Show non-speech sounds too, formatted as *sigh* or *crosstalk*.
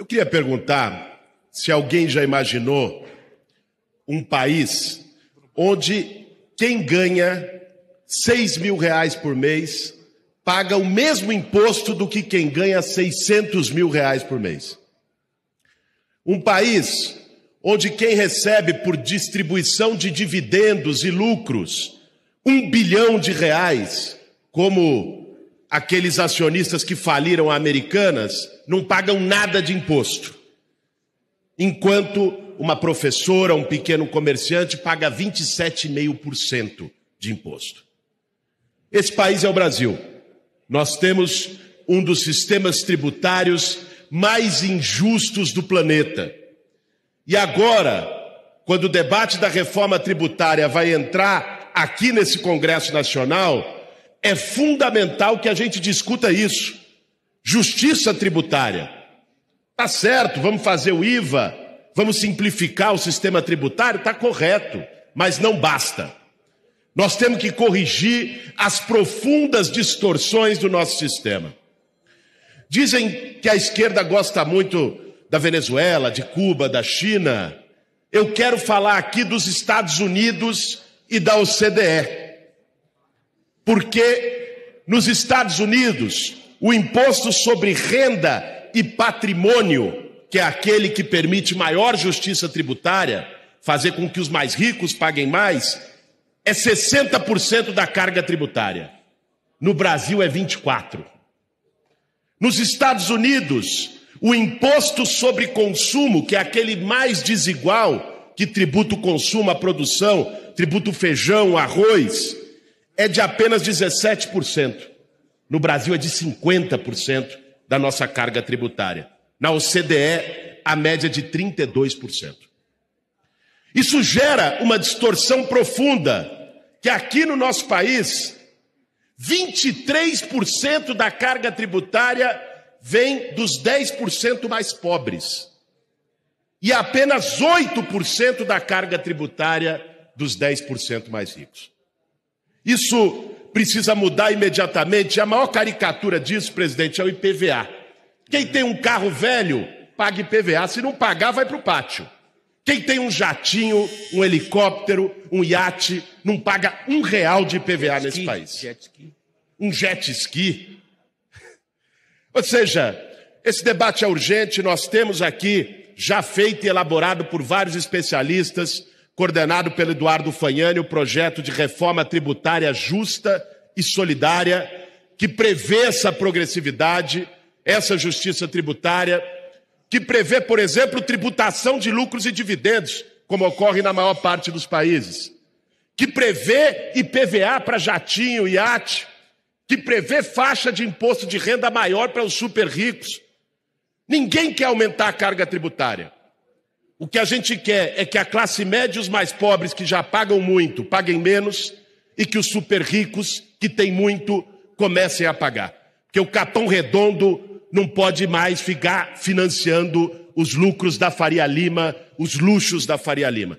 Eu queria perguntar se alguém já imaginou um país onde quem ganha 6 mil reais por mês paga o mesmo imposto do que quem ganha 600 mil reais por mês. Um país onde quem recebe por distribuição de dividendos e lucros um bilhão de reais, como aqueles acionistas que faliram Americanas, não pagam nada de imposto. Enquanto uma professora, um pequeno comerciante paga 27,5% de imposto. Esse país é o Brasil. Nós temos um dos sistemas tributários mais injustos do planeta. E agora, quando o debate da reforma tributária vai entrar aqui nesse Congresso Nacional, é fundamental que a gente discuta isso. Justiça tributária. Tá certo, vamos fazer o IVA, vamos simplificar o sistema tributário, tá correto, mas não basta. Nós temos que corrigir as profundas distorções do nosso sistema. Dizem que a esquerda gosta muito da Venezuela, de Cuba, da China. Eu quero falar aqui dos Estados Unidos e da OCDE. Porque nos Estados Unidos, o imposto sobre renda e patrimônio, que é aquele que permite maior justiça tributária, fazer com que os mais ricos paguem mais, é 60% da carga tributária. No Brasil é 24%. Nos Estados Unidos, o imposto sobre consumo, que é aquele mais desigual, que tributa o consumo, a produção, tributa o feijão, o arroz, é de apenas 17%. No Brasil é de 50% da nossa carga tributária. Na OCDE, a média é de 32%. Isso gera uma distorção profunda, que aqui no nosso país, 23% da carga tributária vem dos 10% mais pobres. E apenas 8% da carga tributária dos 10% mais ricos. Isso precisa mudar imediatamente. A maior caricatura disso, presidente, é o IPVA. Quem tem um carro velho, paga IPVA. Se não pagar, vai para o pátio. Quem tem um jatinho, um helicóptero, um iate, não paga um real de IPVA jet nesse ski, país. Jet ski. Um jet ski. *laughs* Ou seja, esse debate é urgente, nós temos aqui, já feito e elaborado por vários especialistas, coordenado pelo Eduardo Fanhani, o projeto de reforma tributária justa e solidária, que prevê essa progressividade, essa justiça tributária, que prevê, por exemplo, tributação de lucros e dividendos, como ocorre na maior parte dos países, que prevê IPVA para jatinho, iate, que prevê faixa de imposto de renda maior para os super ricos. Ninguém quer aumentar a carga tributária. O que a gente quer é que a classe média e os mais pobres, que já pagam muito, paguem menos, e que os super ricos, que têm muito, comecem a pagar. Porque o Capão Redondo não pode mais ficar financiando os lucros da Faria Lima, os luxos da Faria Lima.